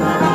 Bye.